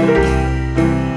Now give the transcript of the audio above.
Música